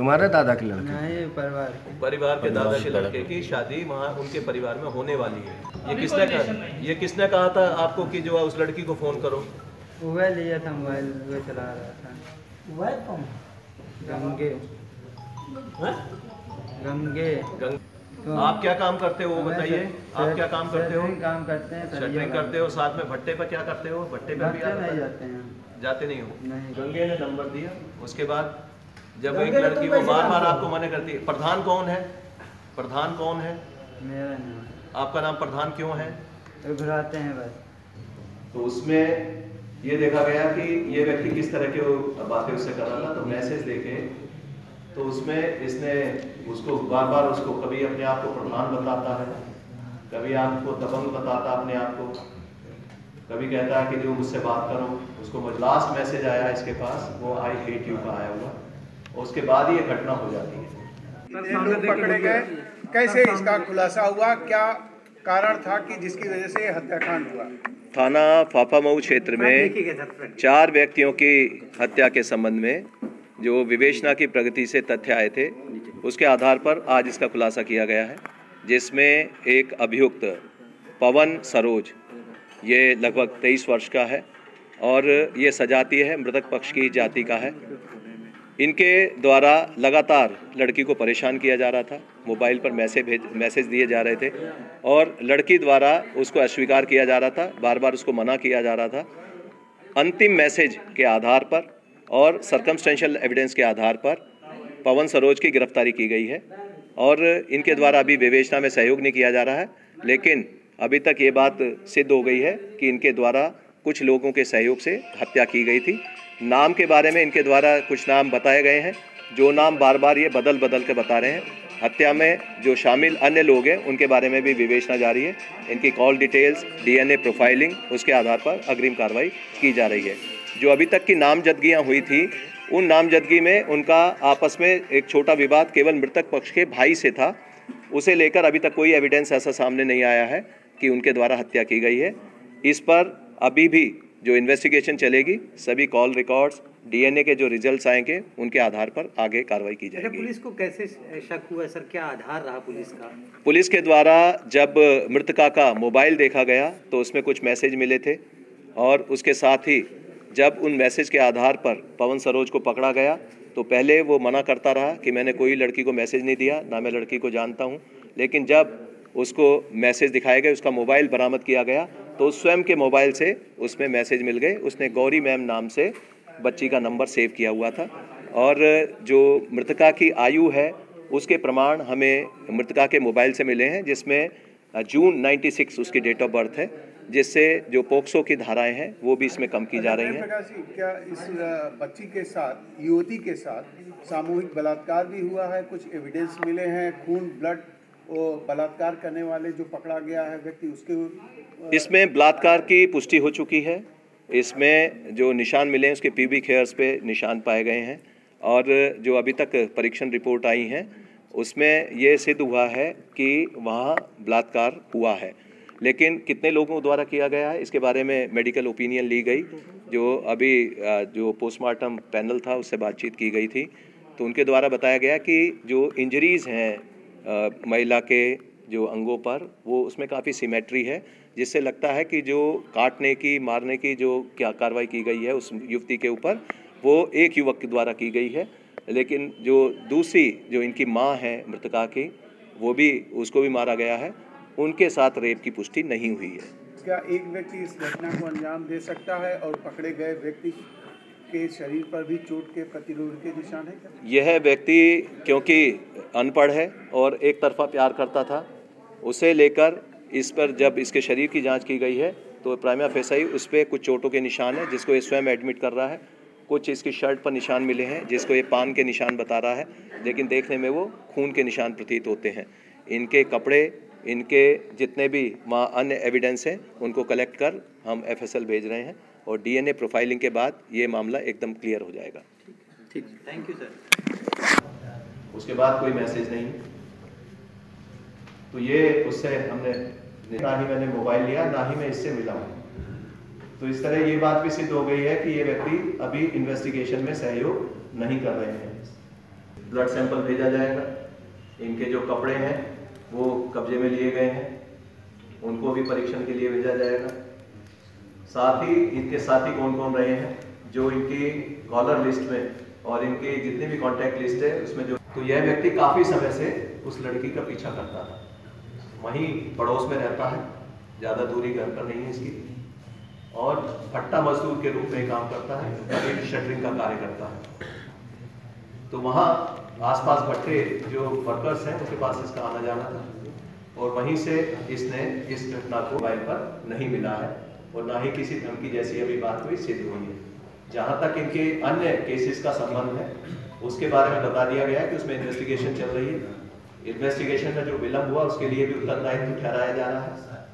तुम्हारे दादा के लड़के? नहीं परिवार के। परिवार के दादा के लड़के की शादी वहाँ उनके परिवार में होने वाली है। ये किसने कहा ये किसने कहा था आपको कि जो है उस लड़की को फ़ोन करो? मोबाइल लिया था मोबाइल वो चला रहा था। मोबाइल कौन? गंगे। हाँ? गंगे। तो आप क्या काम करते हो वो बताइए। आप क्या काम करते हो? काम करते हैं शटरिंग करते हो साथ में भट्टे पर क्या करते हो? भट्टे पर भी नहीं है? जाते हैं। जाते नहीं हो? नहीं। गंगे ने नंबर दिया। उसके बाद जब एक लड़की वो बार बार आपको मना करती है प्रधान कौन है? प्रधान कौन है? मेरा नहीं आपका नाम प्रधान क्यों है? तो घुराते हैं बस। तो उसमें ये देखा गया कि ये व्यक्ति किस तरह के बातें उससे कर रहा था तो मैसेज देखे। तो उसमें इसने उसको बार बार उसको कभी अपने आप को प्रधान बताता है कभी आपको दबंग बताता अपने आप को कभी कहता है कि जो मुझसे बात करो। उसको लास्ट मैसेज आया इसके पास वो आई हेट यू का आया हुआ। उसके बाद ये घटना हो जाती है। लोग पकड़े गए। कैसे इसका खुलासा हुआ? क्या कारण था कि जिसकी वजह से हत्याकांड हुआ? थाना फाफामऊ क्षेत्र में चार व्यक्तियों की हत्या के संबंध में जो विवेचना की प्रगति से तथ्य आए थे उसके आधार पर आज इसका खुलासा किया गया है जिसमें एक अभियुक्त पवन सरोज ये लगभग तेईस वर्ष का है और ये सजातीय है मृतक पक्ष की जाति का है। इनके द्वारा लगातार लड़की को परेशान किया जा रहा था, मोबाइल पर मैसेज भेज, मैसेज दिए जा रहे थे और लड़की द्वारा उसको अस्वीकार किया जा रहा था बार बार उसको मना किया जा रहा था। अंतिम मैसेज के आधार पर और सरकमस्टेंशियल एविडेंस के आधार पर पवन सरोज की गिरफ्तारी की गई है और इनके द्वारा अभी विवेचना में सहयोग नहीं किया जा रहा है, लेकिन अभी तक ये बात सिद्ध हो गई है कि इनके द्वारा कुछ लोगों के सहयोग से हत्या की गई थी। नाम के बारे में इनके द्वारा कुछ नाम बताए गए हैं। जो नाम बार बार ये बदल बदल के बता रहे हैं। हत्या में जो शामिल अन्य लोग हैं, उनके बारे में भी विवेचना जारी है। इनकी कॉल डिटेल्स, डीएनए प्रोफाइलिंग, उसके आधार पर अग्रिम कार्रवाई की जा रही है। जो अभी तक की नामजदगियाँ हुई थी, उन नामजदगी में उनका आपस में एक छोटा विवाद केवल मृतक पक्ष के भाई से था। उसे लेकर अभी तक कोई एविडेंस ऐसा सामने नहीं आया है कि उनके द्वारा हत्या की गई है। इस पर अभी भी जो इन्वेस्टिगेशन चलेगी सभी कॉल रिकॉर्ड्स डीएनए के जो रिजल्ट्स आएँगे उनके आधार पर आगे कार्रवाई की अच्छा जाएगी। पुलिस को कैसे शक हुआ? सर क्या आधार रहा पुलिस का? पुलिस के द्वारा जब मृतका का मोबाइल देखा गया तो उसमें कुछ मैसेज मिले थे और उसके साथ ही जब उन मैसेज के आधार पर पवन सरोज को पकड़ा गया तो पहले वो मना करता रहा कि मैंने कोई लड़की को मैसेज नहीं दिया ना मैं लड़की को जानता हूँ। लेकिन जब उसको मैसेज दिखाए गए उसका मोबाइल बरामद किया गया तो स्वयं के मोबाइल से उसमें मैसेज मिल गए। उसने गौरी मैम नाम से बच्ची का नंबर सेव किया हुआ था। और जो मृतका की आयु है, उसके प्रमाण हमें मृतका के मोबाइल से मिले हैं, जिसमें जून 96 उसकी डेट ऑफ़ बर्थ है, जिससे जो पोक्सो की धाराएँ हैं, वो भी इसमें कम की जा रही हैं। क्या इस बच्ची के साथ, युवती के साथ सामूहिक बलात्कार भी हुआ है? कुछ एविडेंस मिले हैं? खून ब्लड वो बलात्कार करने वाले जो पकड़ा गया है व्यक्ति, उसके इसमें बलात्कार की पुष्टि हो चुकी है। इसमें जो निशान मिले हैं, उसके पीबी खेयर्स पे निशान पाए गए हैं और जो अभी तक परीक्षण रिपोर्ट आई हैं, उसमें ये सिद्ध हुआ है कि वहाँ बलात्कार हुआ है। लेकिन कितने लोगों द्वारा किया गया है, इसके बारे में मेडिकल ओपिनियन ली गई। जो अभी जो पोस्टमार्टम पैनल था, उससे बातचीत की गई थी। तो उनके द्वारा बताया गया कि जो इंजरीज़ हैं महिला के जो अंगों पर वो उसमें काफ़ी सिमेट्री है जिससे लगता है कि जो काटने की मारने की जो क्या कार्रवाई की गई है उस युवती के ऊपर वो एक युवक के द्वारा की गई है। लेकिन जो दूसरी जो इनकी माँ है मृतका की वो भी उसको भी मारा गया है। उनके साथ रेप की पुष्टि नहीं हुई है। क्या एक व्यक्ति इस घटना को अंजाम दे सकता है और पकड़े गए व्यक्ति के शरीर पर भी चोट के प्रतिरोध के निशान है क्या? यह व्यक्ति क्योंकि अनपढ़ है और एक तरफा प्यार करता था। उसे लेकर इस पर जब इसके शरीर की जाँच की गई है तो प्राइमा फेसाई उस पर कुछ चोटों के निशान है, जिसको ये स्वयं एडमिट कर रहा है। कुछ इसकी शर्ट पर निशान मिले हैं, जिसको ये पान के निशान बता रहा है, लेकिन देखने में वो खून के निशान प्रतीत होते हैं। इनके कपड़े, इनके जितने भी अन्य एविडेंस हैं, उनको कलेक्ट कर हम एफएसएल भेज रहे हैं और डीएनए प्रोफाइलिंग के बाद ये मामला एकदम क्लियर हो जाएगा। ठीक थैंक यू सर उसके बाद कोई मैसेज नहीं। तो ये उससे हमने, ना ही मैंने मोबाइल लिया, ना ही मैं इससे मिला हूँ। तो इस तरह ये बात भी सिद्ध हो गई है कि ये व्यक्ति अभी इन्वेस्टिगेशन में सहयोग नहीं कर रहे हैं। ब्लड सैंपल भेजा जाएगा। इनके जो कपड़े हैं, वो कब्जे में लिए गए हैं। उनको भी परीक्षण के लिए भेजा जाएगा। साथ ही इनके साथी कौन कौन रहे हैं, जो इनकी कॉलर लिस्ट में और इनके जितने भी कांटेक्ट लिस्ट है, उसमें जो तो यह व्यक्ति काफ़ी समय से उस लड़की का पीछा करता था। वहीं पड़ोस में रहता है, ज़्यादा दूरी घर पर नहीं है इसकी। और पट्टा मजदूर के रूप में काम करता है शटरिंग का कार्य करता है। तो वहाँ आसपास भट्टे जो वर्कर्स हैं, उनके पास इसका आना जाना था। और वहीं से इसने इस घटना को मोबाइल पर नहीं मिला है। और ना ही किसी धमकी जैसी अभी बात हुई, सिद्ध हुई है। जहाँ तक इनके अन्य केसेस का संबंध है, उसके बारे में बता दिया गया है कि उसमें इन्वेस्टिगेशन चल रही है। इन्वेस्टिगेशन में जो विलंब हुआ, उसके लिए भी उत्तरदायित्व ठहराया जा रहा है।